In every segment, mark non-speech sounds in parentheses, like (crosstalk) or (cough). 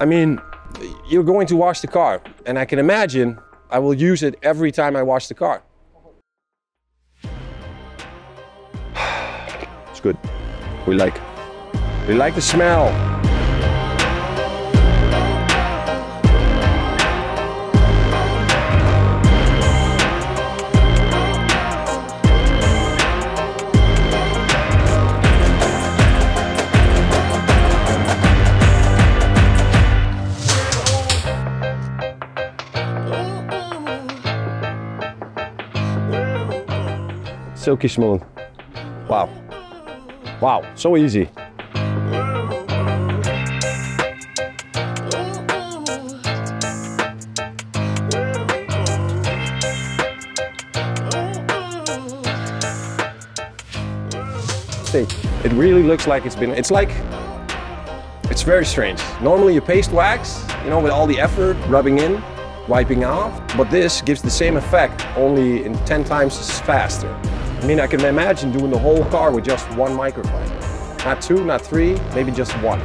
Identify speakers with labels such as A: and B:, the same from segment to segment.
A: I mean, you're going to wash the car, and I can imagine I will use it every time I wash the car. (sighs) It's good. We like. We like the smell. Silky smooth. Wow. Wow, so easy. See, it really looks like it's been, it's like, it's very strange. Normally you paste wax, you know, with all the effort rubbing in, wiping off, but this gives the same effect, only in 10 times faster. I mean, I can imagine doing the whole car with just one microfiber. Not two, not three, maybe just one.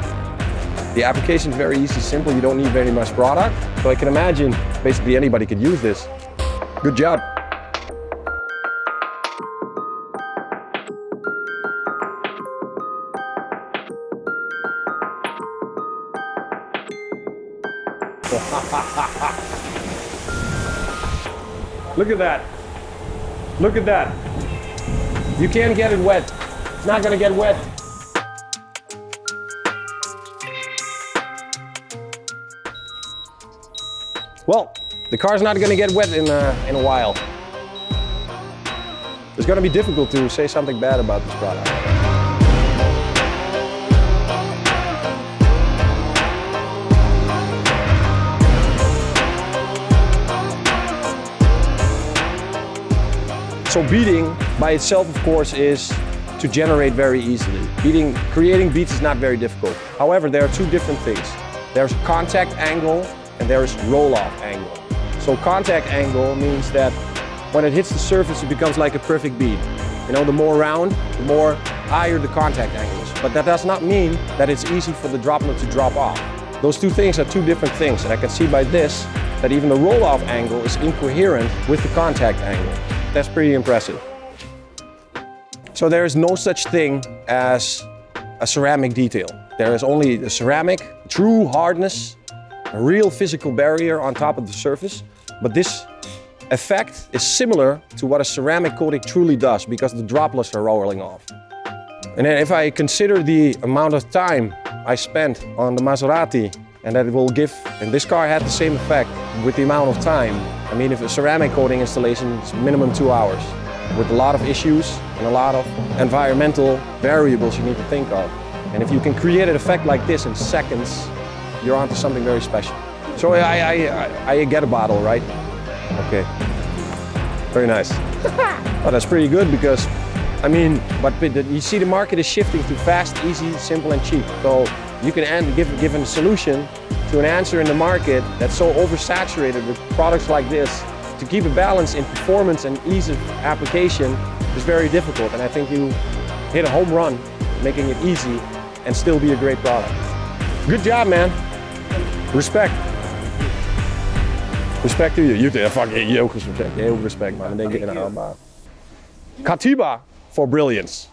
A: The application is very easy, simple, you don't need very much product. So I can imagine basically anybody could use this. Good job. (laughs) Look at that. Look at that. You can't get it wet. It's not gonna get wet. Well, the car's not gonna get wet in a, in a while. It's gonna be difficult to say something bad about this product. So beading by itself, of course, is to generate very easily. Beading, creating beats is not very difficult. However, there are two different things. There's contact angle and there is roll-off angle. So contact angle means that when it hits the surface, it becomes like a perfect bead. You know, the more round, the more higher the contact angle is. But that does not mean that it's easy for the droplet to drop off. Those two things are two different things. And I can see by this that even the roll-off angle is incoherent with the contact angle. That's pretty impressive. So there is no such thing as a ceramic detail. There is only a ceramic, true hardness, a real physical barrier on top of the surface. But this effect is similar to what a ceramic coating truly does because the droplets are rolling off. And then if I consider the amount of time I spent on the Maserati and that it will give, and this car had the same effect with the amount of time. I mean, if a ceramic coating installation is minimum two hours with a lot of issues and a lot of environmental variables you need to think of. And if you can create an effect like this in seconds, you're onto something very special. So I, I, I, I get a bottle, right? Okay. Very nice. (laughs) well, that's pretty good because, I mean, but you see the market is shifting to fast, easy, simple and cheap. So you can end, give, give a solution to an answer in the market that's so oversaturated with products like this. To keep a balance in performance and ease of application is very difficult. And I think you hit a home run, making it easy and still be a great product. Good job, man. Respect. Respect to you. You did fucking je ook respect. Heel respect, man. Dan denk ik, nou, maar. Katiba for brilliance.